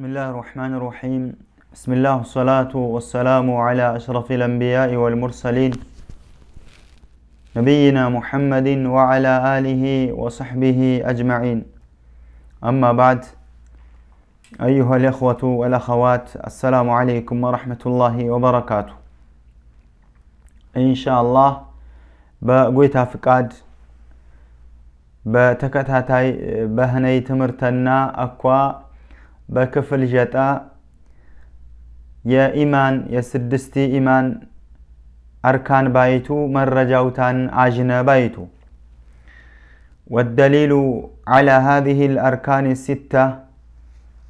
بسم الله الرحمن الرحيم. بسم الله والصلاة والسلام على أشرف الأنبياء والمرسلين. نبينا محمد وعلى آله وصحبه أجمعين. أما بعد أيها الإخوة والأخوات السلام عليكم ورحمة الله وبركاته. إن شاء الله بقويتها فقاد بتكتها تاي بهني تمرتنا أكوا بكفل جتا يا إيمان يا سدستي إيمان أركان بايتو مر رجوتان عجنا بايتو. والدليل على هذه الأركان الستة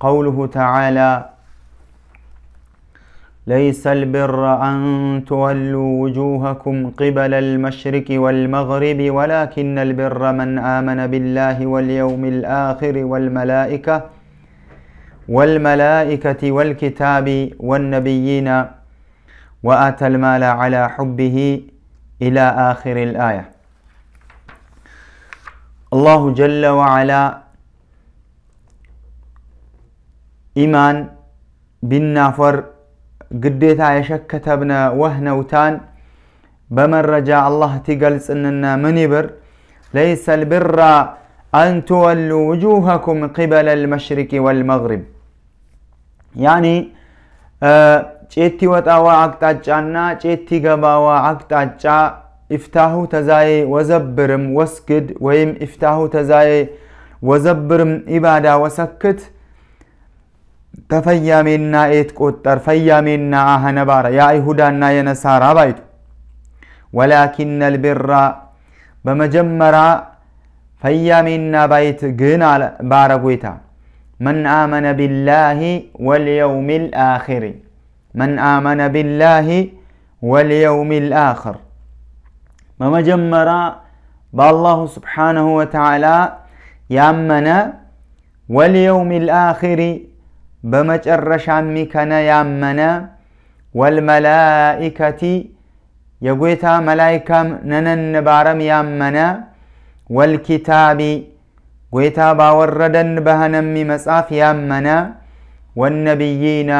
قوله تعالى ليس البر أن تولوا وجوهكم قبل المشرك والمغرب ولكن البر من آمن بالله واليوم الآخر والملائكة والملائكة والكتاب والنبيين وآتى المال على حبه إلى آخر الآية. الله جل وعلا إيمان بالنافر قديتا عيشك كتبنا وهنوتان بمن رجع الله تقلس أننا منبر ليس البر أن تولوا وجوهكم قبل المشرق والمغرب. ያኒ ጬቲ ወጣዋ አቅጣጫና ጬቲ ገባዋ አቅጣጫ ኢፍታሁ ተዛዬ ወዘብርም ወስግድ ወይም ኢፍታሁ ተዛዬ ወዘብርም ኢባዳ ወሰክት ተፈያሜና ኤት ቆጠር ፈያሜና አህነባረ የአይሁዳና የነሳራ ባይቱ። ወላኪን ልቢራ በመጀመሪያ ፈያሜና ባይት ግን ባረጎይታ من آمن بالله واليوم الآخر. من آمن بالله واليوم الآخر. ممجمرا بالله سبحانه وتعالى يامنا واليوم الآخر. بمجرش عمكنا يامنا والملائكة. يقويتا ملائكة ننن بارم يامنا والكتاب. ጎይታ ባወረደን በህነሚ መጽሐፍ ያመነ ወነቢይና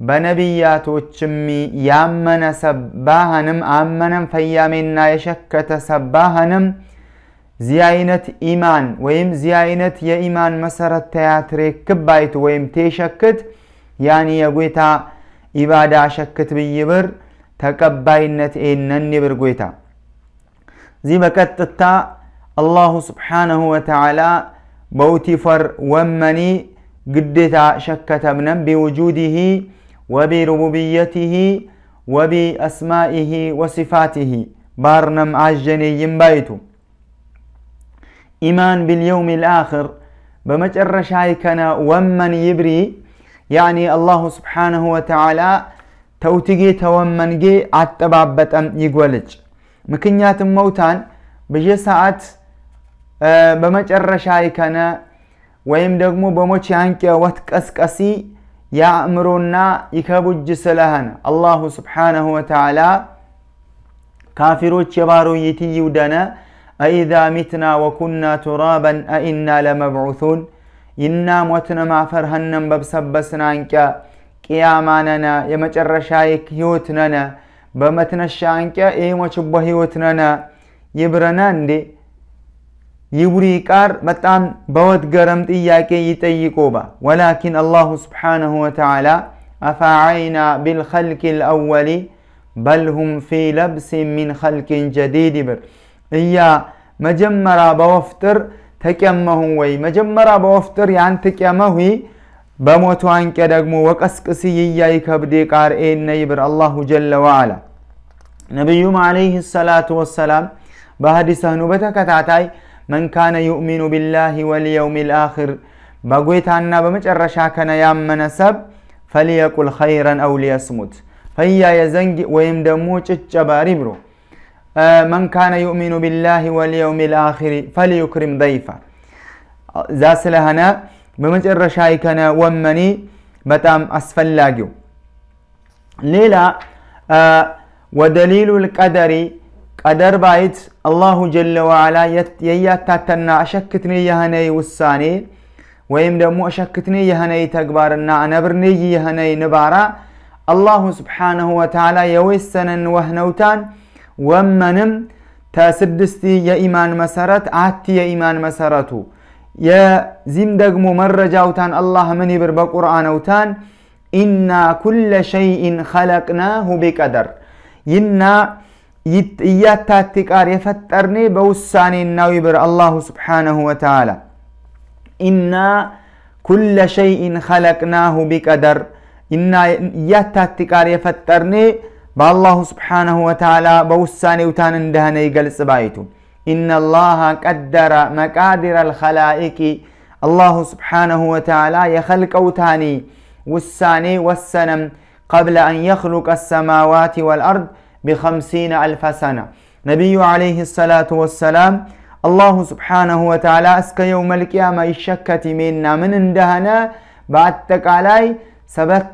በነቢያቶችሚ ያመነ ሰባህንም አመነም ፈያሜና የሸከተ ሰባህንም ዚህ አይነት ኢማን ወይም ዚህ አይነት የኢማን መሰረት ተያትሬ ክባይቱ ወይም ቴሸክት ያኒ የጎይታ ኢባዳ ሸክት ብይብር ተቀባይነት ኤነን ይብር ጎይታ ዚህ በቀጥታ አላሁ ስብሓነሁ ወተዓላ በውቲፈር ወመኒ ግዴታ ሸከተብነም ቢውጁድህ ወቢሩቡብየትህ ወቢአስማኢህ ወሲፋትህ ባርነም አጀኔይም ባይቱ ኢማን ቢልየውም ልአክር በመጨረሻ ይከነ ወመን ይብሪ ያኒ አላሁ ስብሓንሁ ወተዓላ ተውትጌ ተወመንጌ አጠባበጠም ይጎልጭ ምክንያትም መውታን ብየ ሰዓት በመጨረሻ ይከነ ወይም ደግሞ በሞች ያንቀ ወት ቀስቀሲ የአእምሮና ይከቡጅ ስለህነ አላሁ ስብሓንሁ ወተዓላ ካፊሮች የባሮ ይትይውደነ አኢዛ ሚትና ወኩና ቱራበን አኢና ለመብዑቱን ይና ሞትነ ማፈር ሀነም በብሰበስና አንቀ ቅያማ ነነ የመጨረሻ ህይወት ነነ በመትነሻ አንቀ ኤሞችቦ ህይወት ነነ ይብረና እንዴ ይቡሪ ቃር በጣም በወት ገረም ጥያቄ ይጠይቆባ ወላኪን አላሁ ስብሓንሁ ወተዓላ አፋዓይና ቢልኸልቅ ልአወሊ በል ሁም ፊ ለብስ ሚን ኸልቅን ጀዲድ ይብር እያ መጀመራ በወፍጥር ተቀመሁ ወይ መጀመራ በወፍጥር ያን ተቀመሁ በሞቱ አንቀ ደግሞ ወቀስቅስ ይያ ይከብዴ ቃር ኤነ ይብር አላሁ ጀለ ወዓላ ነቢዩም ዓለይህ ሰላቱ ወሰላም በሀዲሰህኑ በተከታታይ መን ካነ ዩእሚኑ ቢላህ ወልየውም ልአክር በጎይታና በመጨረሻ ከነ ያመነ ሰብ ፈልየቁል ኸይረን አው ሊየስሙት ፈያ የዘንግ ወይም ደግሞ ጭጨ ባሪ ብሎ መን ካነ ዩእሚኑ ቢላህ ወልየውም ልአኪር ፈልዩክሪም ደይፋ ዛ ስለሆነ በመጨረሻ ይከነ ወመኒ በጣም አስፈላጊው ሌላ ወደሊሉ ልቀደሪ ቀደር ባይት الله جل وعلا يياتاتنا أشكتني يهني والساني ويم دمو أشكتني يهني تكبارنا نبرني يهني نبارا. الله سبحانه وتعالى يويسنا وهنوتان ومنم تاسدستي يا إيمان مسارات عاتي يا إيمان مساراتو. يا زيم دقمو مرجا وتان الله مني بربا قرآن وتان إنا كل شيء خلقناه بقدر. ينا ቃር የፈጠርኔ በውሳኔ እናው ይብር አላሁ ስብሓነሁ ወተዓላ ኢና ኩለ ሸይኢን ኸለቅናሁ ቢቀደር እና እያታቲ ቃር የፈጠርኔ በአላሁ ስብሓነሁ ወተዓላ በውሳኔውታን እንደሆነ ይገልጽ ባይቱ إن الله قدر مقادر الخلائق الله سبحانه وتعالى يخلق أوتاني والساني والسنم قبل أن يخلق السماوات والأرض بخمسين ألف سنة نبي عليه الصلاة والسلام الله سبحانه وتعالى اسك يوم القيامة يشكت منا من اندهنا بعد تقالاي سبت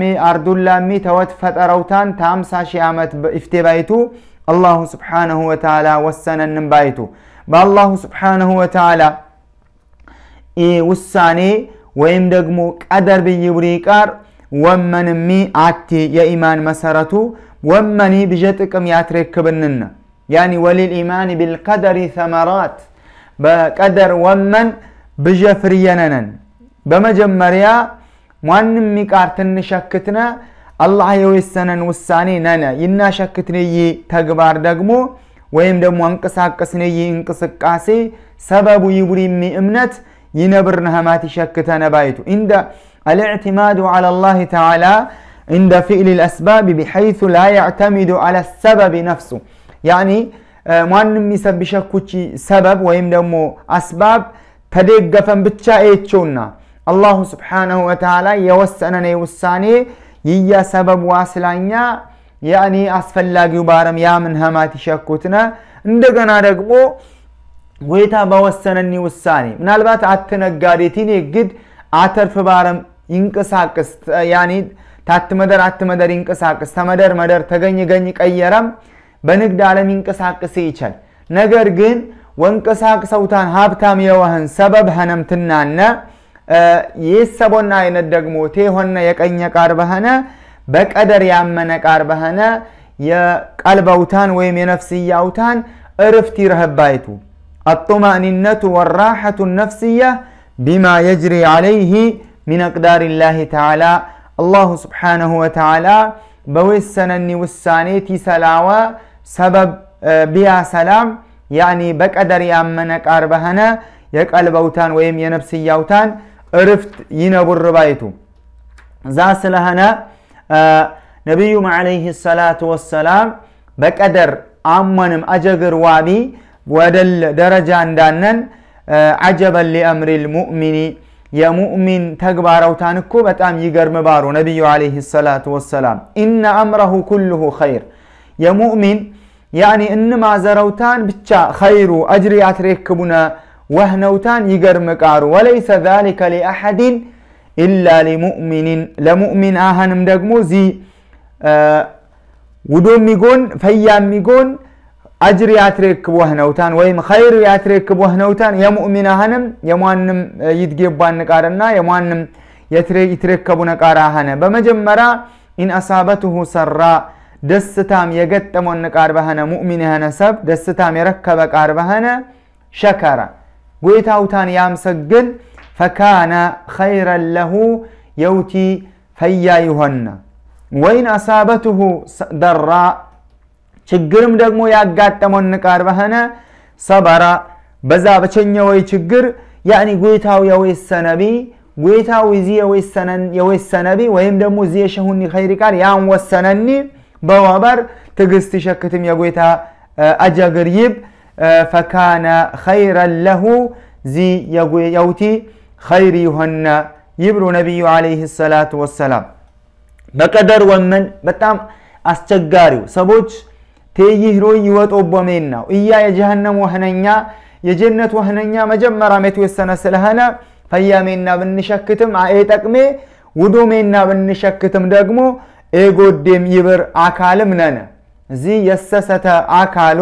مي أرض اللامي توت فتروتان تامسا شيامت افتبايتو አላሁ ስብሓነሁ ወተዓላ ወሰነንም ባይቱ በአላሁ ስብሓነሁ ወተዓላ ውሳኔ ወይም ደግሞ ቀደር ብይብሪ ቃር ወመንሚ አቲ የኢማን መሰረቱ ወመኒ ብጀ ጥቅም ያትሬክብንና ያኒ ወሊል ኢማን ቢልቀደሪ ተመራት በቀደር ወመን ብጀ ፍርየነነን በመጀመሪያ ማንም ሚቃር ትንሸክትነ አላህ የወሰነን ውሳኔ ነነ ይናሸክትንይ ተግባር ደግሞ ወይም ደግሞ አንቀሳቀስንይ እንቅስቃሴ ሰበቡ ይቡሪሚ እምነት ይነብር ነህማት ይሸክተነ ባይቱ እንደ الاعتماد على الله تعالى عند فعل الأسباب بحيث لا يعتمد على السبب نفسه يعني ማንም የሚሰብሸኩቺ ሰበብ ወይም ደግሞ አስባብ ተደገፈን ብቻ ኤቾና አላሁ ስብሓነሁ ወተዓላ የወሰነነ ውሳኔ ይያ ሰበብ ዋስላኛ ያኒ አስፈላጊው ባረም ያምን ሀማት ይሸኩትነ እንደገና ደግሞ ወይታ በወሰነኒ ውሳኔ ምናልባት አትነጋዴቲን ግድ አተርፍ ባረም ይንቀሳቅስ ያኒ ታትመደር አትመደር ይንቀሳቅስ ተመደር መደር ተገኝ ገኝ ቀየረም በንግድ ዓለም ይንቀሳቅስ ይችል። ነገር ግን ወንቀሳቅሰውታን ሀብታም የወህን ሰበብ ሀነም ትናነ ይሰቦና አይነት ደግሞ ቴሆነ የቀኘ ቃርበኸነ በቀደር ያመነ ቃርበኸነ የቀልበውታን ወይም የነፍስያውታን እርፍት ይረህባይቱ። አጡማእኒነቱ ወራሐቱ ነፍስያ ቢማ የጅሪ ዓለይህ ሚን አቅዳር ላህ ተዓላ። አላሁ ስብሓነሁ ወተዓላ በወሰነኒ ውሳኔ ቲሰላወ ሰበብ ቢያ ሰላም ያኒ በቀደር ያመነ ቃር በኸነ የቀልበውታን ወይም የነፍስያውታን እርፍት ይነቡር ባይቱ። እዛ ስለኸነ ነቢዩም ዓለይህ ሰላቱ ወሰላም በቀደር አመንም አጀግር ዋቢ ወደል ደረጃ እንዳነን አጀበን ሊአምሪ ልሙእሚኒ የሙእሚን ተግባረውታን እኮ በጣም ይገርም ባሩ ነቢዩ ዓለይህ ሰላቱ ወሰላም ኢነ አምረሁ ኩልሁ ኸይር የሙእሚን ያኒ እንማዘረውታን ብቻ ኸይሩ አጅሪ አትሬክቡነ وهنوتان يقرم قارو وليس ذلك لأحد إلا لمؤمن لمؤمن آهنم دقمو زي آه ودوم يقول فيام አጅር ያትሬክቦ ህነውታን ወይም ኸይር ያትሬክቦ ህነውታን የሙእሚናህንም የሟንም ይትጌባን ንቃርና የሟንም ይትሬከቡ ነቃራ ሀነ በመጀመሪያ ኢን አሳበትሁ ሰራ ደስታም የገጠመን ንቃር በኸነ ሙእሚን የኸነ ሰብ ደስታም የረከበ ቃር በኸነ ሸከረ። ጎይታውታን ያምሰግን ፈካነ ኸይረን ለሁ የውቲ ፈያ ይሆነ። ወይን አሳበትሁ ደራ ችግርም ደግሞ ያጋጠመውን ንቃር በሆነ ሰበራ። በዛ በቸኘ ወይ ችግር ያኒ ጎይታው የወሰነቢ ጎይታው እዚ የወሰነቢ ወይም ደግሞ እዚ የሸሁኒ ኸይሪ ቃር ያን ወሰነኒ በወበር ትግስት ይሸክትም የጎይታ አጀግር ይብ። ፈካነ ኸይረን ለሁ ዚ የውቲ ኸይር ይሆነ ይብሉ ነቢዩ ዓለይህ ሰላቱ ወሰላም። በቀደር ወመን በጣም አስቸጋሪው ሰዎች ቴይህሮ ይወጦቦሜን ነው። እያ የጀሃነም ወህነኛ የጀነት ወህነኛ መጀመሪያም የተወሰነ ስለሆነ ፈያሜና ብንሸክትም ኤጠቅሜ ውዱሜና ብንሸክትም ደግሞ ኤጎዴም ይብር አካልም ነነ እዚ የሰሰተ አካሉ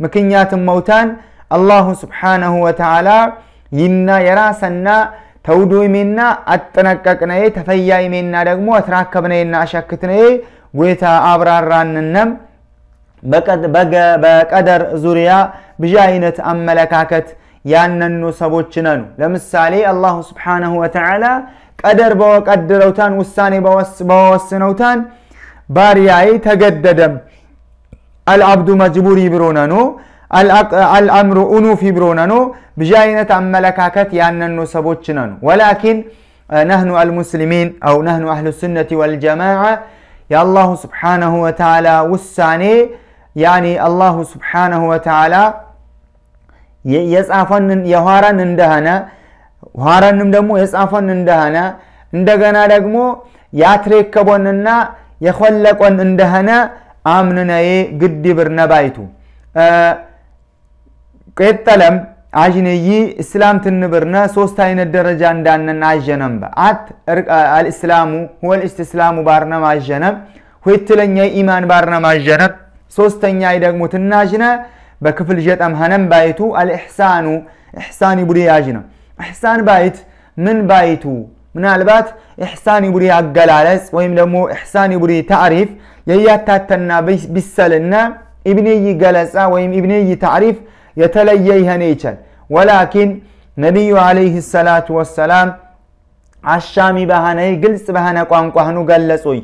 ምክንያትም መውታን አላሁ ስብሓነሁ ወተዓላ ይና የራሰና ተውዱ ሜና አጠነቀቅነዬ ተፈያይ ሜና ደግሞ አትራከብነዬና አሸክትነዬ ጎታ አብራራንነም በቀደር ዙሪያ ብዙ አይነት አመለካከት ያነኑ ሰዎች ነኑ ለምሳሌ አላሁ ስብሓነሁ ወተዓላ ቀደር በቀድረውታን ውሳኔ በወስነውታን ባሪያይ ተገደደም አልአብዱ መጅቡር ይብሮነኖ አልአምሩ ኡኑፍ ይብሮነኖ ብዙ አይነት አመለካከት ያነኑ ሰዎች ነኑ ወላኪን ነህኑ አልሙስሊሚን አው ነህኑ አህሉ ሱነቲ ወልጀማዓ የአላሁ ስብሓነሁ ወተዓላ ውሳኔ ያኒ አላሁ ስብሓነሁ ወተዓላ የጻፈንን የኋራን እንደሆነ ኋራንም ደግሞ የጻፈን እንደሆነ እንደገና ደግሞ ያትሬከቦንና የኮለቆን እንደሆነ አምንነዬ ግድ ብር ነባይቱ። ቀጠለም አጅንይ እስላም ትንብርነ ሶስት አይነት ደረጃ እንዳነን አጀነም። አት አልእስላሙ ሁወ ልእስትስላሙ ባርነም አጀነም ሁትለኛ ኢማን ባርነም አጀነም ሶስተኛ ደግሞ ትናጅነ በክፍል ጀጠም ሀነም ባይቱ አልእሕሳኑ እሕሳን ቡዲ ያጅነ እሕሳን ባይት ምን ባይቱ ምናልባት እሕሳን ቡዲ አገላለጽ ወይም ደግሞ እሕሳን ቡዲ ታሪፍ የያታተና ቢሰልና ኢብንይ ገለጻ ወይም ኢብንይ ታሪፍ የተለየ ይሆነ ይችል ወላኪን ነቢዩ ዓለይህ ሰላቱ ወሰላም አሻሚ በሃነይ ግልጽ በሃነ ቋንቋህኑ ገለጹይ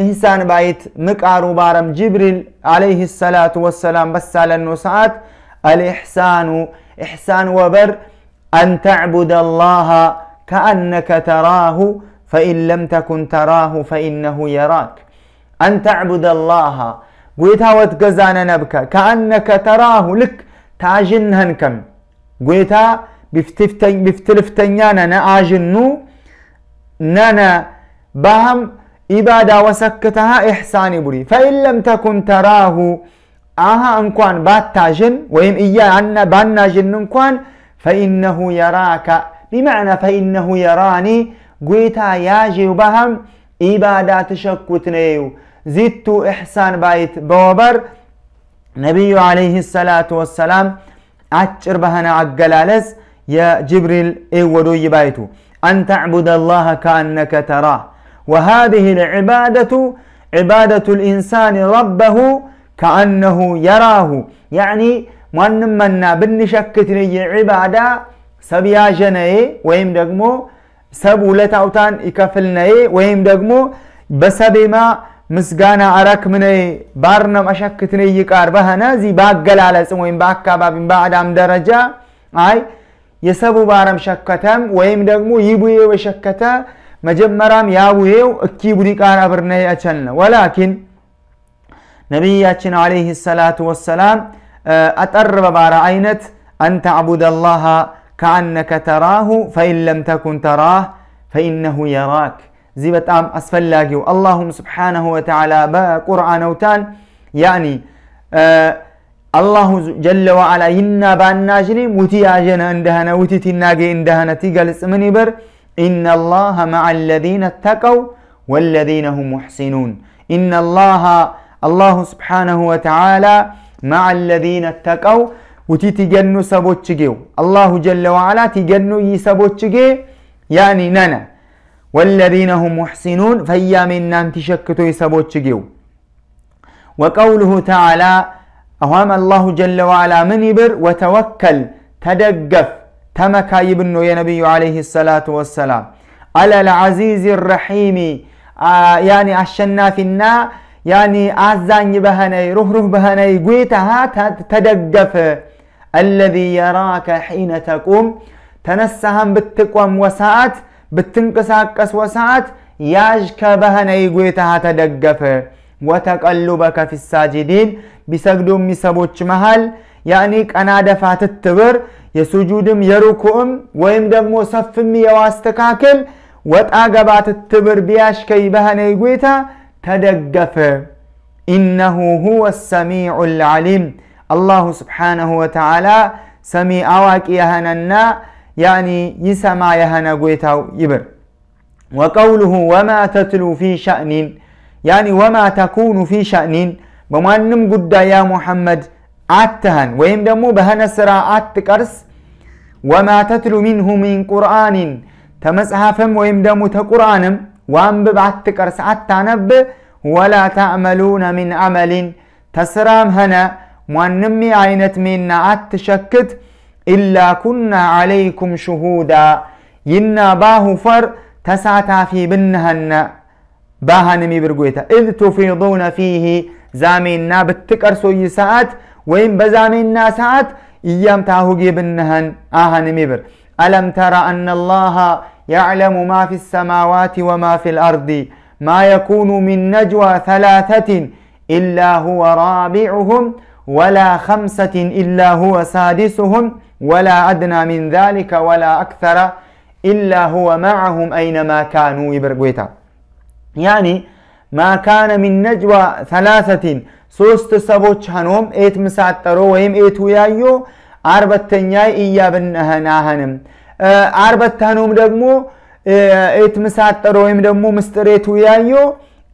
إحسان بايت مكارو بارم جبريل عليه الصلاة والسلام بس على النسعات الإحسان إحسان وبر أن تعبد الله كأنك تراه فإن لم تكن تراه فإنه يراك. أن تعبد الله قويتها وتقزانا نبكى كأنك تراه لك تاجنهن كم بفتلفتن يانا ناجنو نانا بهم ኢባዳ ወሰክተሃ ኢሕሳን ቡሪ ፈኢን ለም ተኩን ተራሁ አሃ እንኳን ባታዥን ወይም እያ ባናዥን እንኳን ፈኢነሁ የራካ ቢመዕና ፈኢነሁ የራኒ ጌታ ያዥው ባሃም ኢባዳ ትሸኩት ነዩ ዚቱ ኢሕሳን ባይት በወበር ነቢዩ ዓለይህ ሰላቱ ወሰላም አጭር በሆነ አገላለጽ የጅብሪል ኤወዶይ ባይቱ አን ተዕቡድ አላህ ከአነከ ተራህ وهذه العبادة عبادة الإنسان ربه كأنه يراه يعني ማንመና ብንሸክትን የዒባዳ ሰብያዠነዬ ወይም ደግሞ ሰብ ውለታውታን ይከፍልነዬ ወይም ደግሞ በሰቤማ ምስጋና አረክምነዬ ባርነም አሸክትነ ይቃር በኸነ እዚ በአገላለጽም ወይም በአካባቢም በአዳም ደረጃ አይ የሰቡ ባረም ሸከተም ወይም ደግሞ ይቡዬው የሸከተ መጀመሪያም ያቡዬው እኪ ቡዲ ቃር አብርነ ያቸልነ ወላኪን ነቢያችን ዓለይህ ሰላቱ ወሰላም አጠር በባረ አይነት አን ተዕቡድ አላህ ከአነከ ተራሁ ፈኢን ለም ተኩን ተራህ ፈኢነሁ የራክ። እዚ በጣም አስፈላጊው አላሁም ስብሓነሁ ወተዓላ በቁርአነውታን ያኒ አላሁ ጀለ ወዓላ ይና ባናጅኔም ውቲ ያጀነ እንደሆነ ውቲ ቲናጌ እንደሆነ ቲገልጽ ምን ይበር إن الله مع الذين اتقوا والذين هم محسنون. إن الله الله سبحانه وتعالى مع الذين اتقوا وتي تجنو سبوتشجيو الله جل وعلا تجنو يسبوتشجي يعني ننا. والذين هم محسنون فيا من نام تشكتو يسبوتشجيو وقوله تعالى أهام الله جل وعلا من يبر وتوكل تدقف. ተመካ ይብን ነው የነቢዩ ዓለይህ ሰላቱ ወሰላም አለል ዓዚዝ ረሒሚ ያኒ አሸናፊና ያኒ አዛኝ በኸነይ ሩህሩህ በኸነይ ጌታሃ ተደገፍ አለዚ የራከ ሒነ ተቁም ተነሳሃን ብትቆም ወሰዓት ብትንቅሳቀስ ወሰዓት ያዥከ በኸነይ ጌታሃ ተደገፍ ወተቀሉበከ ፊ ሳጅዲን ቢሰግዱ የሚሰቦች መሃል ያኒ ቀና ደፋ ትትብር የሱጁድም የሩኩዕም ወይም ደግሞ ሰፍም የዋስተካከል ወጣ ገባ ትትብር ቢያሽከይ በኸነይ ጌታ ተደገፈ ኢነሁ ሁወ ሰሚዑ ልዓሊም አላሁ ስብሓነሁ ወተዓላ ሰሚ አዋቂ የኸነና ያኒ ይሰማ የኸነ ጌታው ይብር ወቀውሉሁ ወማ ተትሉ ፊ ሸእኒን ያኒ ወማ ተኩኑ ፊ ሸእኒን በማንም ጉዳይ ያ ሙሐመድ አትኸን ወይም ደግሞ በኸነ ስራ አትቀርስ ወማ ተትሉ ሚንሁ ሚን ቁርአንን ተመጽሐፍም ወይም ደግሞ ተቁርአንም ዋንብብ አትቀር አታነብ ወላ ተዕመሉነ ሚን አመሊን ተስራም ኸነ ሟንም አይነት ሜና አትሸክት ኢላ ኩና ዓለይኩም ሽሁዳ ይና ባሁ ፈር ተሳታፊ ብንኸነ ባሃንም ይብርጎይታ እዝ ቱፊዱነ ፊህ ዛሜና ብትቀርሶይ ሰዓት ወይም በዛሜና ሰዓት እያም ታሁጌ ብንኸን አሃንም ይብር ألم تر أن الله يعلم ما في السماوات وما في الأرض ما يكون من نجوى ثلاثة إلا هو رابعهم ولا خمسة إلا هو سادسهم ولا أدنى من ذلك ولا أكثر إلا هو معهم أينما كانوا يبرقويتا يعني ما كان من نجوى ثلاثة ሶስት ሰቦች ሀኖም ኤት ምሳጠሮ ወይም ኤቱ ያዩ አርበተኛይ እያ ብነህናህንም አርበታኖም ደግሞ ኤት ምሳጠሮ ወይም ደግሞ ምስጥሬቱ ያዩ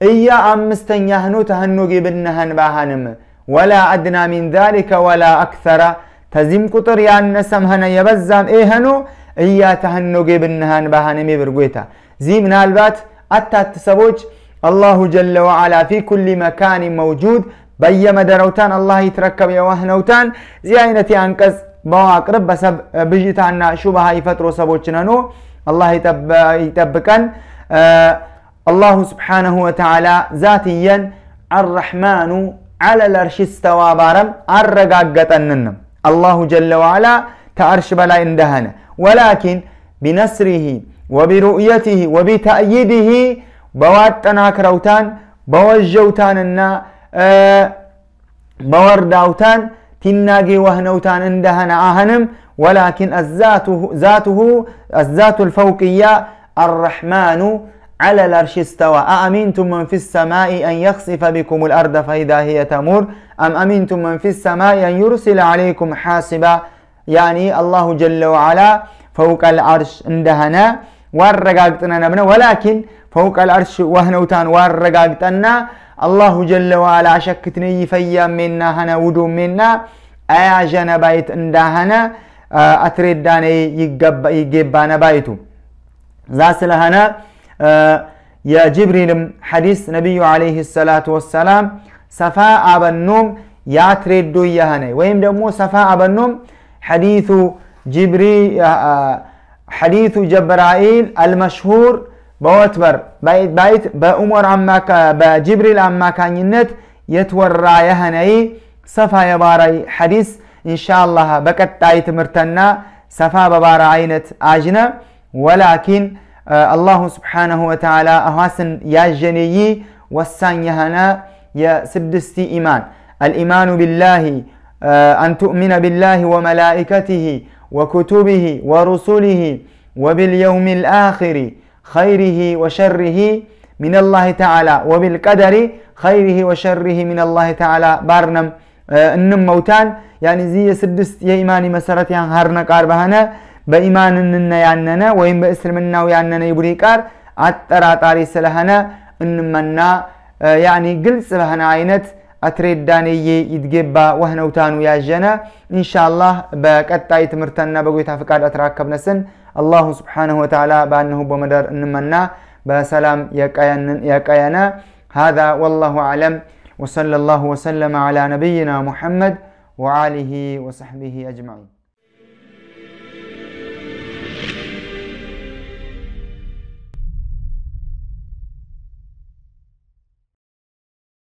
እያ አምስተኛ ህኖ ተህኖጌ ብነህን ባሃንም ወላ አድና ሚን ዛሊከ ወላ አክሰራ። ተዚህም ቁጥር ያነሰም ኸነ የበዛም ኤኸኖ እያ ተህኖጌ ብነህን ባሃንም ይብርጎታ ዚህ ምናልባት አታት ሰቦች አላሁ ጀለ ወዓላ ፊ ኩል መካን መውጁድ በየመደረውታን አላህ ይትረከብ የዋህነውታን እዚህ አይነት የአንቀጽ መዋቅር በሰብ ብዥታና ሹብሃ ይፈጥሮ ሰቦች ነኖ አላህ ይጠብቀን አላሁ ስብሓነሁ ወተዓላ ዛትየን አረሕማኑ على الأرش استوى بارم أرقاقتنن الله جل وعلا تأرش بلا اندهنا ولكن بنسره وبرؤيته وبتأييده بواتنا كروتان بوجوتاننا بورداوتان تناقي وهنوتان اندهنا آهنم ولكن الذاته ذاته الذات الفوقية الرحمن على الأرش استوى أأمنتم من في السماء أن يخسف بكم الأرض فإذا هي تمور أم أمنتم من في السماء أن يرسل عليكم حاسبا يعني الله جل وعلا فوق العرش اندهنا ورقاقتنا نبنا ولكن فوق العرش وهنوتان ورقاقتنا الله جل وعلا شكتني فيا منا هنا ودو منا أيا جنا بايت اندا هنا آه، أتريد داني يجب يجيب بانا بايتو زاسل هنا آه، يا جبريل حديث نبي عليه الصلاة والسلام سفاء بنوم يا تريد يا هنا ويم دمو سفاء بنوم حديث جبري آه، حديث جبرائيل المشهور بواتبر بيت بيت بأمور عمك بجبريل عمك عن النت يتورى يهني صفا يا حديث إن شاء الله بكت تايت مرتنا صفا ببار عينة أجنة ولكن آه الله سبحانه وتعالى أحسن يا جني وسان يهنا يا سدستي إيمان. الإيمان بالله آه أن تؤمن بالله وملائكته وكتبه ورسله وباليوم الآخر خيره وشره من الله تعالى وبالقدر خيره وشره من الله تعالى بارنم انم موتان يعني زي سدست يا إيماني مسرت يعني هارنا قاربهنا በኢማንና ያነነ ወይም በእስልምናው ያነነ የቡኒ ቃር አጠራጣሪ ስለሆነ እንመና ያኒ ግልጽ በሆነ አይነት አትሬዳኔዬ ይትጌባ ወህነውታኑ ያዠነ ኢንሻአላህ በቀጣይ ትምህርተና በጎይታ ፍቃድ አትራከብነስን አላሁ ስብሓንሁ ወተዓላ በአነሁ በመደር እንመና በሰላም የቀየነ هذا والله أعلم وصلى الله وسلم على نبينا محمد وآله وصحبه أجمعين